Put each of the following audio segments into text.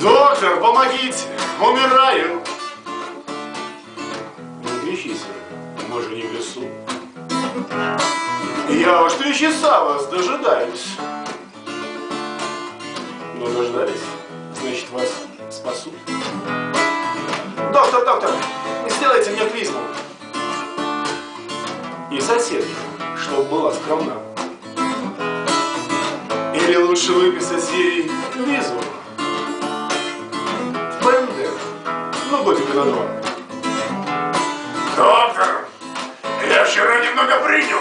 Доктор, помогите! Умираю! Не кричите, мы же не в лесу. Я уж три часа вас дожидаюсь. Ну, дождались, значит, вас спасу. Доктор, доктор, сделайте мне клизму. И соседка, чтобы была скромна. Или лучше выписать ей визу. Ну, годика на два. Доктор, я вчера немного принял.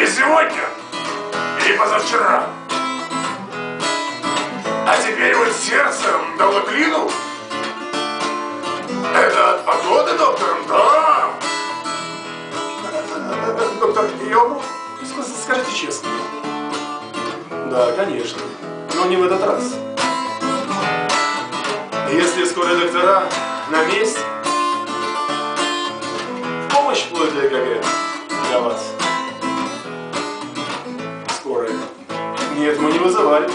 И сегодня, и позавчера. А теперь вот сердцем дало клину. Это от погоды, доктор? Да. Доктор, я умру? Ск- Скажите честно. Да, конечно. Но не в этот раз. Доктора на месте, в помощь вплоть для ЭКГ для вас. Скорая. Нет, мы не вызывали.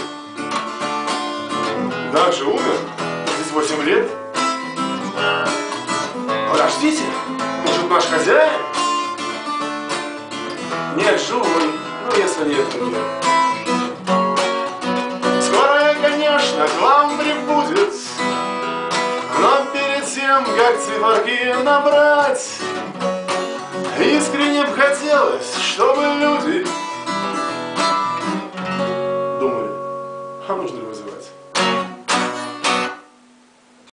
Как же умер? Здесь 8 лет. Подождите, может наш хозяин? Нет, живой. Ну, если нет, то нет. Тем, как циферки набрать, Искренне б хотелось, чтобы люди Думали, а нужно ли вызывать?